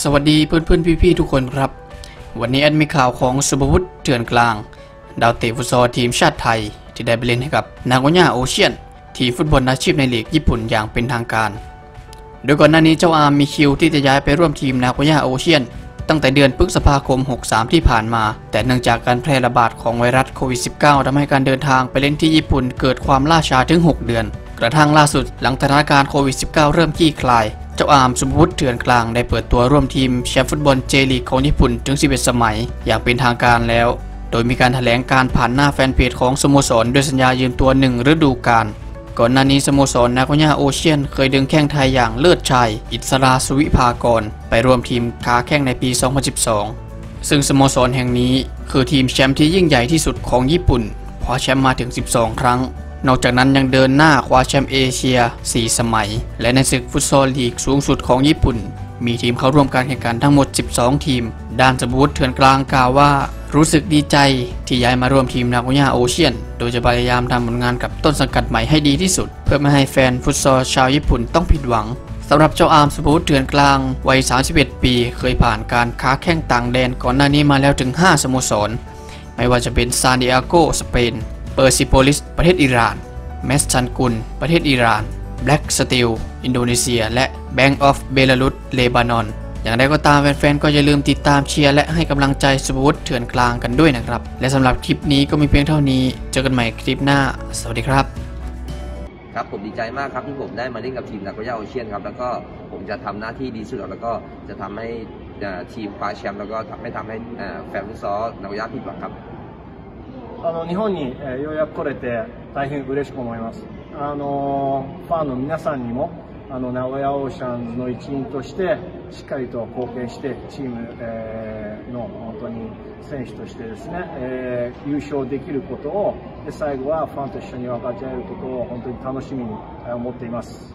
สวัสดีเพื่อนๆพี่ ๆ ทุกคนครับ วันนี้แอดมีข่าวของสุภวุฒิเถื่อนกลาง ดาวเตะฟุตซอลทีมชาติไทย ที่ได้ไปเล่นให้กับนางโกย่าโอเชียน ทีมฟุตบอลอาชีพในลีกญี่ปุ่นอย่างเป็นทางการ โดยก่อนหน้านี้เจ้าอาร์มมีคิวที่จะย้ายไปร่วมทีมนาโกย่าโอเชียน ตั้งแต่เดือนพฤษภาคม 63 ที่ผ่านมา แต่เนื่องจากการแพร่ระบาดของไวรัสโควิด -19 ทำให้การเดินทางไปเล่นที่ญี่ปุ่น เกิดความล่าช้าถึง 6 เดือน กระทั่งล่าสุดหลังสถานการณ์โควิด -19 เริ่มคลี่คลาย เจ้าอาร์มสุภวุฒิเถื่อนกลางได้เปิดตัวร่วมทีมแชมป์ฟุตบอลเจลีกของญี่ปุ่นถึง 11 สมัย อย่างเป็นทางการแล้ว โดยมีการแถลงการผ่านหน้าแฟนเพจของสโมสรด้วยสัญญายืมตัวหนึ่งฤดูกาลก่อนหน้านี้สโมสรนาโกย่าโอเชียน เคยดึงแข้งไทยอย่างเลิศชัย อิสราสุวิภากร ไปร่วมทีมค้าแข้งในปี 2012 ซึ่งสโมสรแห่งนี้คือทีมแชมป์ที่ยิ่งใหญ่ที่สุดของญี่ปุ่นคว้าแชมป์มาถึง 12 ครั้ง นอกจากนั้นยังเดินหน้าคว้าแชมป์เอเชีย 4 สมัย และในศึกฟุตซอลลีกสูงสุดของญี่ปุ่น มีทีมเข้าร่วมการแข่งขันทั้งหมด 12 ทีม ด้านสบูตเถื่อนกลางกล่าวว่า รู้สึกดีใจที่ย้ายมาร่วมทีมนาโกย่าโอเชียน โดยจะพยายามทำผลงานกับต้นสังกัดใหม่ให้ดีที่สุด เพื่อไม่ให้แฟนฟุตซอลชาวญี่ปุ่นต้องผิดหวังสำหรับเจ้าอาร์มสปูตเถือนกลาง วัย 31 ปี เคยผ่านการค้าแข้งต่างแดนก่อนหน้านี้มาแล้วถึง 5 สโมสร ไม่ว่าจะเป็นซานดิเอโก สเปน เปอร์ซิโปลิส ประเทศอิหร่าน แมสชันกุล ประเทศอิหร่าน แบล็กสตีล อินโดนีเซีย และแบงก์ออฟเบลารุสเลบานอน อย่างไรก็ตามแฟนๆ ก็อย่าลืมติดตามเชียร์และให้กำลังใจศุภวุฒิ เถื่อนกลางกันด้วยนะครับ และสำหรับคลิปนี้ก็มีเพียงเท่านี้ เจอกันใหม่คลิปหน้า สวัสดีครับครับผมดีใจมากครับที่ผมได้มาเล่นกับทีมนาโกย่าโอเชียนครับแล้วก็ผมจะทำหน้าที่ดีสุดแล้วก็จะทำให้ทีมคว้าแชมป์แล้วก็ทำไม่ทำให้แฟนฟุตซอลนาโกย่าผิดหวังครับ あの日本に、えーようやく来れて大変嬉しく思います。あのファンの皆さんにもあの名古屋オーシャンズの一員としてしっかりと貢献してチーム、えーの本当に選手としてですね、えー優勝できることをで最後はファンと一緒に分かち合えることを本当に楽しみに思っています。